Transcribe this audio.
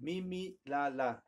Mimi Lala.